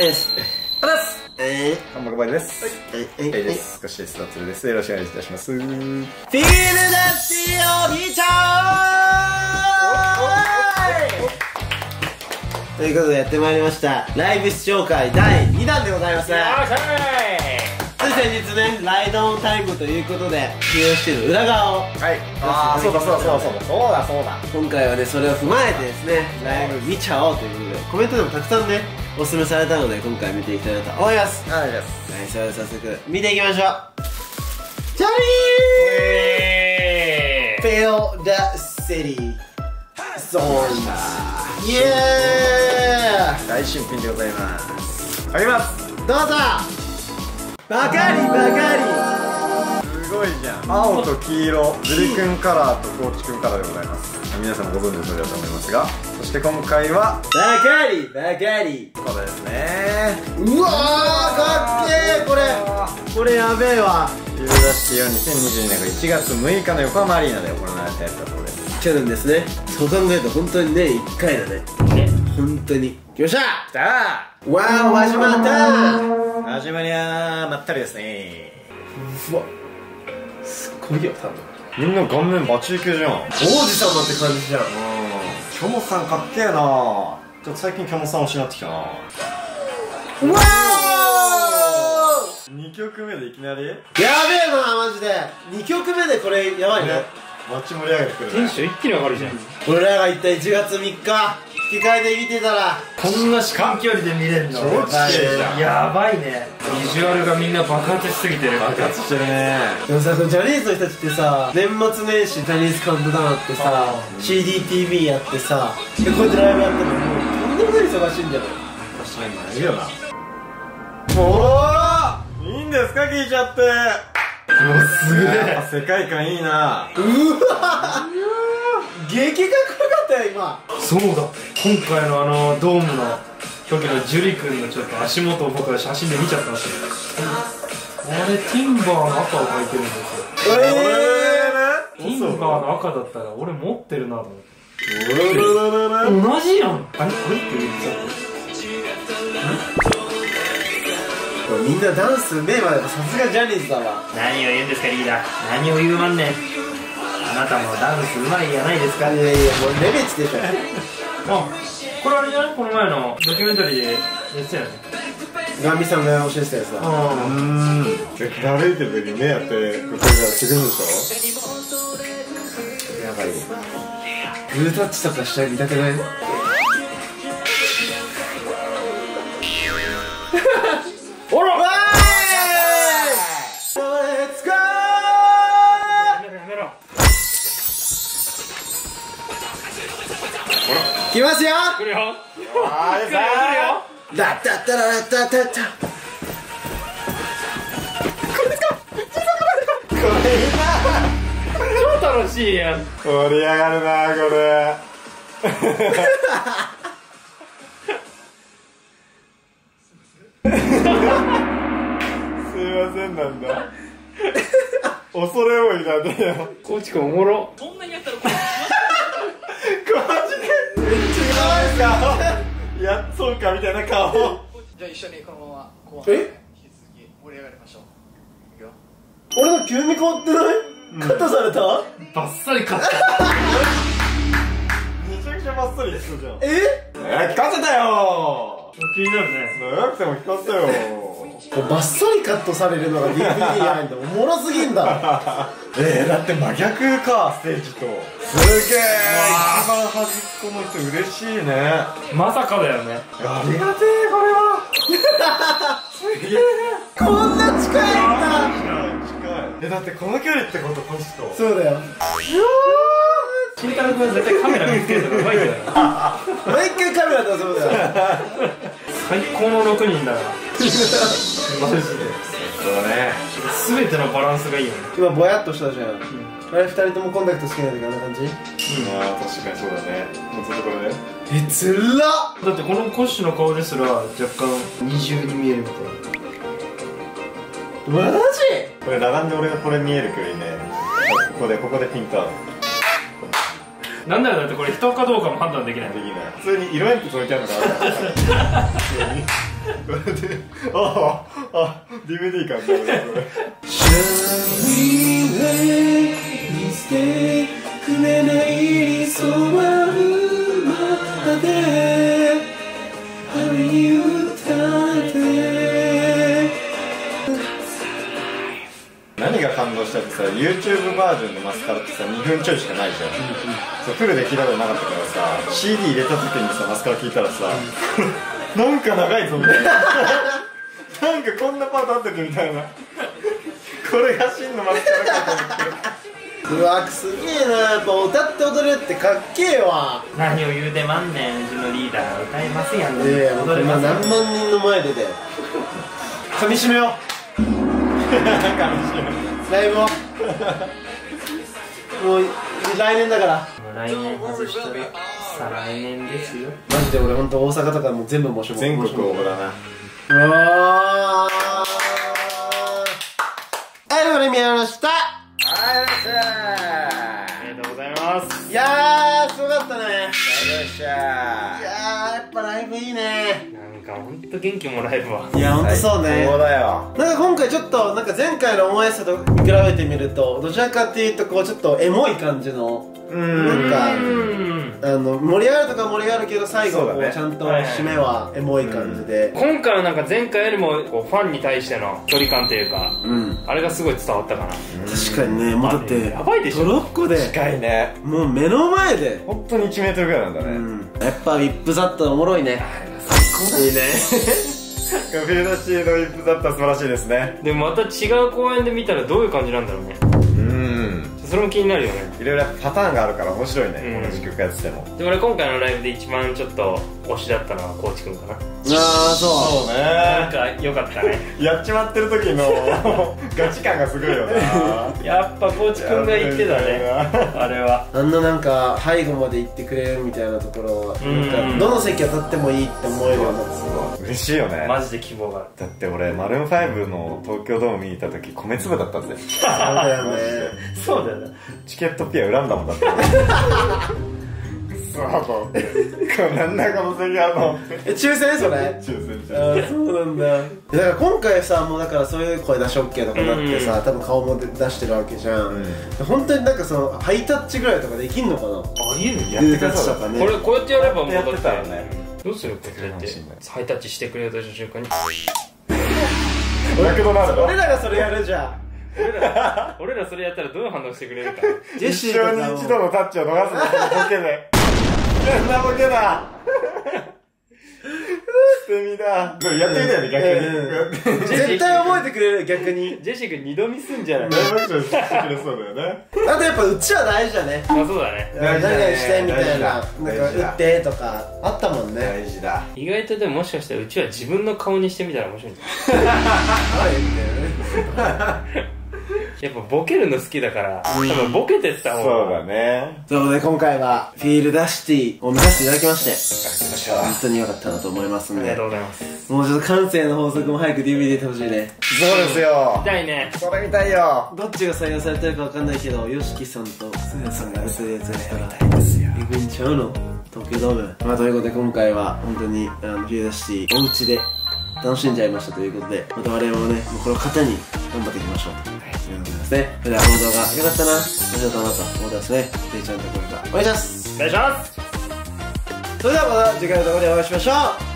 です。あらす。えハンバーグバイです。はい。ー、えはいです。少しですつるです。よろしくお願いいたします。フィールドスティオ見ちゃおうということでやってまいりました。ライブ視聴会第2弾でございます。つい先日ねライドオンタイムということで起用している裏側を。はい。ああそうだそうだそうだそうだ。そうだそうだ。今回はねそれを踏まえてですねライブ見ちゃおうということでコメントでもたくさんねおすすめされたので今回見ていきたいなと思います。はいです。はいそれでは早速見ていきましょう。ジャリー Feel the city songs イエ大新品でございます。あげます。ーどうぞ！バカリバカすごいじゃん。青と黄色ズリくんカラーとコーチくんカラーでございます。皆さんもご存知の通りだと思いますがそして今回はリバカリバカリこれですね。うわーかっけーこれ。これやべえわ。フィールドダッシュは2022年1月6日の横浜アリーナで行われたやつだそうです。去年ですね。そう考えると本当に年1回だね。本当に。よっしゃ！きた！わー始まったー。始まりはまったりですね。うわ。すっごいよ多分みんな顔面バチリ系じゃん。うん王子様って感じじゃん。キョモさんかっけえな。ちょっと最近キョモさん推しになってきたな。うわ2曲目でいきなり？やべえなマジで。2曲目でこれやばいね。街盛り上げてくるね。テンション一気に上がるじゃん。俺らが行った1月3日引き換えで見てたら。こんな至近距離で見れんの？超綺麗じゃんやばいね。ビジュアルがみんな爆発しすぎてる。爆発してるね。でもさジャニーズの人たちってさ年末年始ジャニーズカウントダウンあってさ CDTV やってさでこうやってライブやってるのもうとんでもない忙しいんじゃない？確かにいるよな。おおいいんですか？聞いちゃって。うわすげえ。世界観いいな。うわ激がかかったよ今。そうだ今回のあのドームの時のジュリ君のちょっと足元を僕は写真で見ちゃったんですよ。あれティンバーの赤を描いてるんですよ。えティンバーの赤だったら俺持ってるなと思って。ー同じやんあれこれって言っちゃっー、みんなダンス目までさすがジャニーズだわ。た何を言うんですかリーダー。何を言うまんねんあなたもダンスうまいやないですか。いやいやもうレベチでしょあこれあれじゃないこの前のドキュメンタリーでやってたよねガンビさんが教えてたやつ。だうーん。歩いてる時に目やってこれがしてくるでしやばいねグータッチとかしたら見たくない？来ますよ。来るよ。ょあー来るよ。来るよラッタッタララッタッタッタ。超楽しいやん。盛り上がるなこれ。すいませんなん。だ恐れ多いなねよコーチ君おもろマジでめっちゃ可愛い顔。やっそうかみたいな顔。じゃあ一緒にこのまま後半え？引き続き盛り上がりましょう。いくよ。俺の急に変わってない、カットされた？バッサリ勝っためちゃくちゃバッサリしてるじゃんえ？え？ー、聞かせたよ気になるね。長くても聞かせたよバッサリカットされるのが DVD じゃないんだおもろすぎんだ えー、だって真逆かステージと。すげえ一番端っこの人嬉しいね。まさかだよね。ありがてえこれは。すげえこんな近いんだ。近いえだってこの距離ってことコシとそうだよ。慎太郎君絶対カメラ見つけるのがうまいんだよ毎回カメラ出そうだよ 最高の6人だから マジで。そうだね。全てのバランスがいいよね。今ぼやっとしたじゃん、あれ二人ともコンタクト好きなんだけどあんな感じ？まあ確かにそうだね。もうずっとこれねえつらっ！だってこのコッシュの顔ですら若干。二重に見えるみたいな。マジ？これ裸眼で俺がこれ見える距離ね。ここでここでピント合うなんだよだってこれ人かどうかも判断できない。できない。普通に色鉛筆置いてあるから。普通に。あああ DVD か。これこれ船にさ YouTube バージョンのマスカラってさ2分ちょいしかないじゃん、そうフルで聞いたことなかったからさ CD 入れた時にさマスカラ聞いたらさ、なんか長いぞみたいな。なんかこんなパートあっててみたいな。これが真のマスカラかと思って。うわすげえな。やっぱ歌って踊れるってかっけえわ。何を言うてまんねんうちのリーダー歌いますやん。いやいやもうこれ踊れますやん。何万人の前でだよ 噛み締めよう。ライブをもう来年だから。来年外したら再来年ですよ。マジで俺本当大阪とかもう全部申し込む全国応募だな。うわー。はいどうもね宮ました。ありがとうございます。いやーすごかったね。ーよっしいゃやーやっぱライブいいね。なんかほんと元気もらえるわ。いやほんとそうね。そうだよ。なんか今回ちょっとなんか前回の思いやすさと見比べてみるとどちらかっていうとこうちょっとエモい感じのうん。なんかうん。あの盛り上がるとか盛り上がるけど最後こそうちゃんと締めはエモい感じで。今回はなんか前回よりもこうファンに対しての距離感というかうん。あれがすごい伝わったかな。確かにねもうだってやばいでしょ。トロッコで近いね。もう目の前で。本当に1メートルぐらいなんだね、うん。やっぱウィップザットおもろいねいいね。フィールドシーのイップだったら素晴らしいですね。でもまた違う公演で見たらどういう感じなんだろうね。うんそれも気になるよね。いろいろパターンがあるから面白いね、うん。同じ曲やってても。で俺今回のライブで一番ちょっと推しだったのはコーチくんかな。ああそそうなんねか良かったね。やっちまってる時のガチ感がすごいよな。やっぱコーチくんが言ってたね。あれは。うあんななんか背後まで行ってくれるみたいなところなんかどの席を立ってもいいって思えるようになって嬉しいよね。マジで希望が。あるだって俺マルーン5の東京ドーム見に行った時米粒だったんでそうだよね。そうだよねチケットピア恨んだもんだって。そうと思って。これなんだこの席あのえ抽選それ？抽選抽ああそうなんだ。だから今回さもうだからそういう声出し OK とかなってさ、多分顔も出してるわけじゃん、本当になんかそのハイタッチぐらいとかできんのかな？ありえるやってくださいとかね。これこうやってやればもうだってやってたらね。どうするこれって。ハイタッチしてくれた瞬間に。マクドナルド。俺らがそれやるじゃん俺ら俺らそれやったらどういう反応してくれるかジェ 一シーとかも生に一度のタッチを逃すのこのボケで。こんなボケだ。捨て身だやってみたよね逆に。絶対覚えてくれる逆に。ジェシー君二度見すんじゃない？大爆笑してくれそうだよね。あとやっぱうちは大事だね。あそうだね。何々してみたいななんか大事だ打ってとかあったもんね。大事だ。意外とでももしかしたらうちは自分の顔にしてみたら面白いんじゃない？やっぱボケるの好きだから多分ボケてった方そうがだね。ということで今回はフィールダシティを見させていただきまして。本当に良かったなと思いますんで。ありがとうございます。もうちょっと感性の法則も早く DVD 出てほしいね。そうですよ。痛いね。それ見たいよ。どっちが採用されてるかわかんないけど YOSHIKI さんとスーさんが出てるやつやったら。行くんちゃうの東京ドーム。まあということで今回は本当にあのフィールダシティお家で楽しんじゃいましたということでまた我々もねもうこれを糧に頑張っていきましょうですね。それではこの動画良かったな。面白かったなと思ってますね。ぜひチャンネル登録お願いします。お願いします。それではまた次回の動画でお会いしましょう